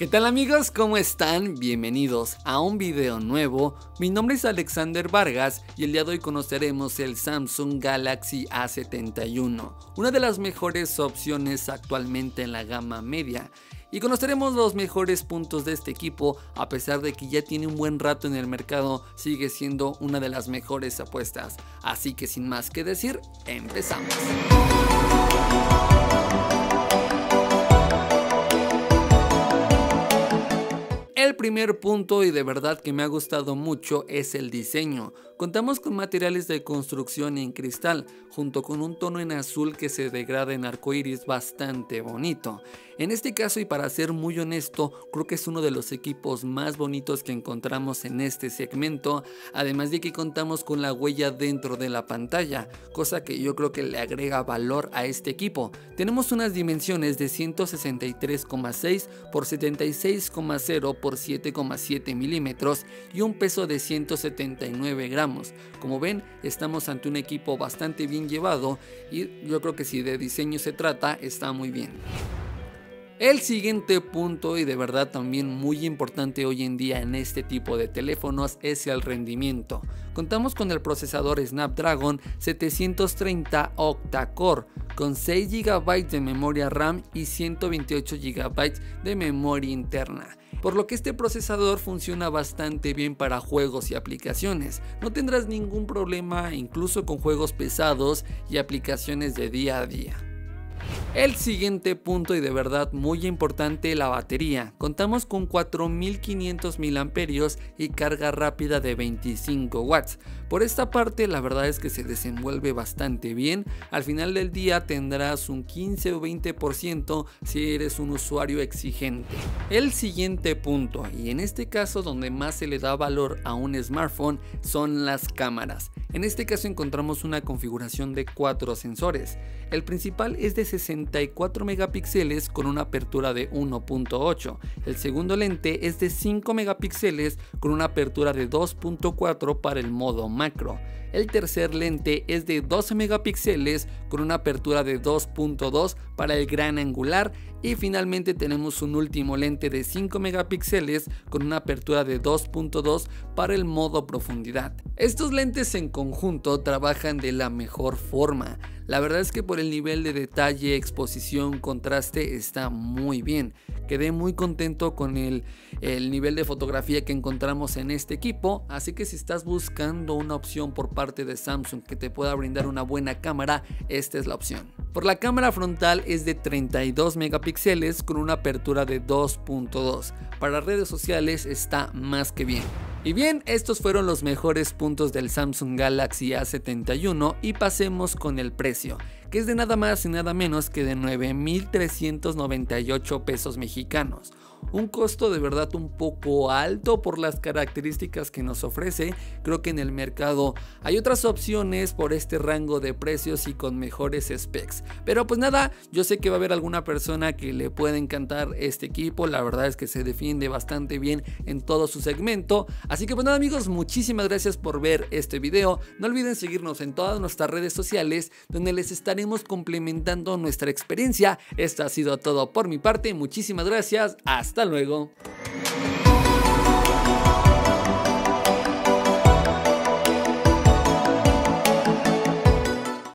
¿Qué tal amigos? ¿Cómo están? Bienvenidos a un video nuevo. Mi nombre es Alexander Vargas y el día de hoy conoceremos el Samsung Galaxy A71, una de las mejores opciones actualmente en la gama media. Y conoceremos los mejores puntos de este equipo, a pesar de que ya tiene un buen rato en el mercado, sigue siendo una de las mejores apuestas. Así que sin más que decir, empezamos. Primer punto y de verdad que me ha gustado mucho es el diseño. Contamos con materiales de construcción en cristal, junto con un tono en azul que se degrada en arcoiris bastante bonito. En este caso y para ser muy honesto, creo que es uno de los equipos más bonitos que encontramos en este segmento, además de que contamos con la huella dentro de la pantalla, cosa que yo creo que le agrega valor a este equipo. Tenemos unas dimensiones de 163,6 por 76,0 por 7,7 milímetros y un peso de 179 gramos. Como ven, estamos ante un equipo bastante bien llevado y yo creo que si de diseño se trata, está muy bien. El siguiente punto y de verdad también muy importante hoy en día en este tipo de teléfonos es el rendimiento. Contamos con el procesador Snapdragon 730 octa-core con 6 GB de memoria RAM y 128 GB de memoria interna por lo que este procesador funciona bastante bien para juegos y aplicaciones. No tendrás ningún problema incluso con juegos pesados y aplicaciones de día a día. El siguiente punto y de verdad muy importante la batería. Contamos con 4500 mAh y carga rápida de 25 watts. Por esta parte la verdad es que se desenvuelve bastante bien. Al final del día tendrás un 15 o 20% si eres un usuario exigente. El siguiente punto y en este caso donde más se le da valor a un smartphone son las cámaras. En este caso encontramos una configuración de 4 sensores. El principal es de 64 megapíxeles con una apertura de 1.8. El segundo lente es de 5 megapíxeles con una apertura de 2.4 para el modo macro. El tercer lente es de 12 megapíxeles con una apertura de 2.2 para el gran angular y finalmente tenemos un último lente de 5 megapíxeles con una apertura de 2.2 para el modo profundidad. Estos lentes en conjunto trabajan de la mejor forma. La verdad es que por el nivel de detalle, exposición, contraste está muy bien. Quedé muy contento con el, el nivel de fotografía que encontramos en este equipo, así que si estás buscando una opción por parte de Samsung que te pueda brindar una buena cámara, esta es la opción. Por la cámara frontal es de 32 megapíxeles con una apertura de 2.2. Para redes sociales está más que bien. Y bien, estos fueron los mejores puntos del Samsung Galaxy A71 y pasemos con el precio, que es de nada más y nada menos que de 9.398 pesos mexicanos un costo de verdad un poco alto por las características que nos ofrece. Creo que en el mercado hay otras opciones por este rango de precios y con mejores specs. Pero pues nada, yo sé que va a haber alguna persona que le pueda encantar este equipo. La verdad es que se defiende bastante bien en todo su segmento. Así que pues nada amigos, muchísimas gracias por ver este video. No olviden seguirnos en todas nuestras redes sociales donde les estaremos complementando nuestra experiencia. Esto ha sido todo por mi parte. Muchísimas gracias. Hasta luego.